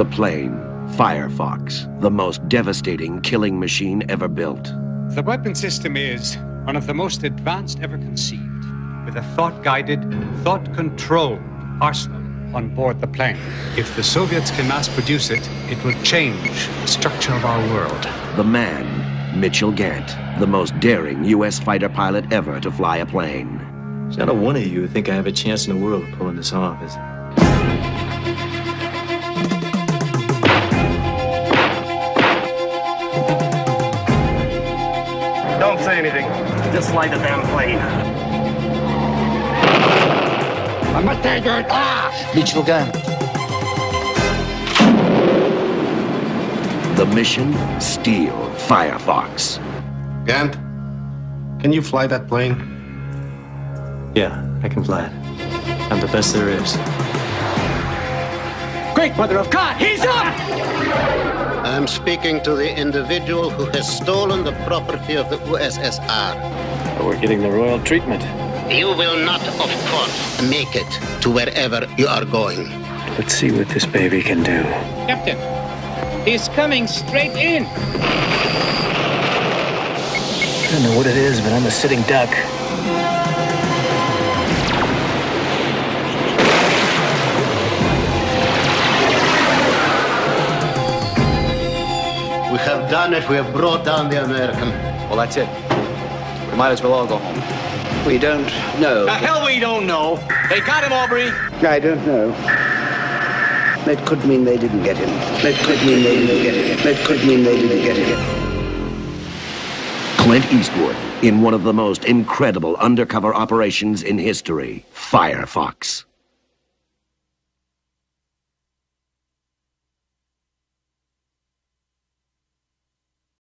The plane, Firefox, the most devastating killing machine ever built. The weapon system is one of the most advanced ever conceived, with a thought guided, thought controlled arsenal on board the plane. If the Soviets can mass produce it, it will change the structure of our world. The man, Mitchell Gant, the most daring U.S. fighter pilot ever to fly a plane. There's not a one of you think I have a chance in the world of pulling this off, is there? Don't say anything. Just fly the damn plane. I'm a tiger. Ah! Mitchell Gant. The mission, steal Firefox. Gant, can you fly that plane? Yeah, I can fly it. I'm the best there is. Great mother of God, he's up! I'm speaking to the individual who has stolen the property of the USSR. But we're getting the royal treatment. You will not, of course, make it to wherever you are going. Let's see what this baby can do. Captain, he's coming straight in. I don't know what it is, but I'm a sitting duck. Have done it. We have brought down the American. Well, that's it. We might as well all go home. We don't know. The hell we don't know. They got him, Aubrey. I don't know. That could mean they didn't get him. That could mean they didn't get him. That could mean they didn't get him. Clint Eastwood in one of the most incredible undercover operations in history, Firefox.